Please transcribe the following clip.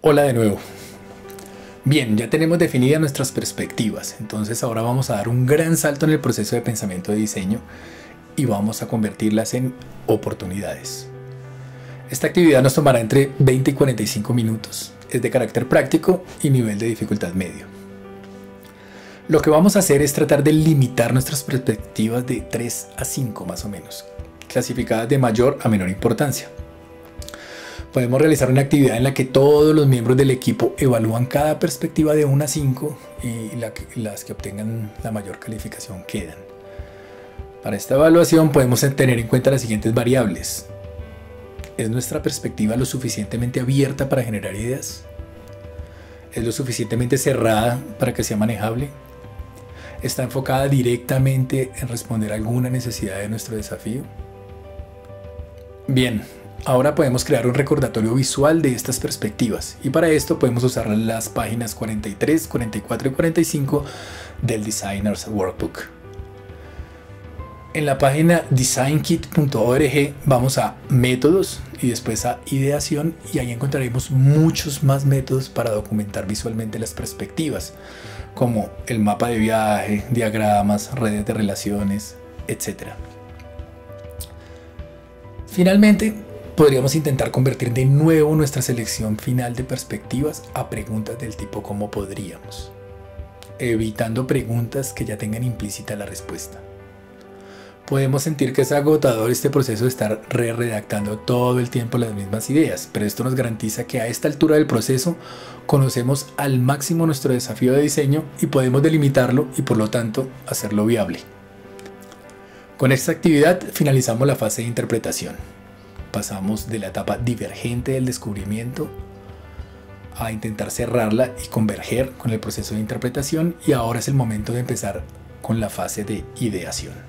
Hola de nuevo. Bien, ya tenemos definidas nuestras perspectivas, entonces ahora vamos a dar un gran salto en el proceso de pensamiento de diseño y vamos a convertirlas en oportunidades. Esta actividad nos tomará entre 20 y 45 minutos, es de carácter práctico y nivel de dificultad medio. Lo que vamos a hacer es tratar de limitar nuestras perspectivas de 3 a 5 más o menos, clasificadas de mayor a menor importancia podemos realizar una actividad en la que todos los miembros del equipo evalúan cada perspectiva de 1 a 5 y las que obtengan la mayor calificación quedan. Para esta evaluación podemos tener en cuenta las siguientes variables. ¿Es nuestra perspectiva lo suficientemente abierta para generar ideas? ¿Es lo suficientemente cerrada para que sea manejable? ¿Está enfocada directamente en responder a alguna necesidad de nuestro desafío? Bien, Ahora podemos crear un recordatorio visual de estas perspectivas y para esto podemos usar las páginas 43, 44 y 45 del Designer's Workbook. En la página designkit.org vamos a métodos y después a ideación y ahí encontraremos muchos más métodos para documentar visualmente las perspectivas como el mapa de viaje, diagramas, redes de relaciones, etc. Finalmente, podríamos intentar convertir de nuevo nuestra selección final de perspectivas a preguntas del tipo ¿cómo podríamos? Evitando preguntas que ya tengan implícita la respuesta. Podemos sentir que es agotador este proceso de estar re-redactando todo el tiempo las mismas ideas, pero esto nos garantiza que a esta altura del proceso conocemos al máximo nuestro desafío de diseño y podemos delimitarlo y por lo tanto hacerlo viable. Con esta actividad finalizamos la fase de interpretación pasamos de la etapa divergente del descubrimiento a intentar cerrarla y converger con el proceso de interpretación y ahora es el momento de empezar con la fase de ideación.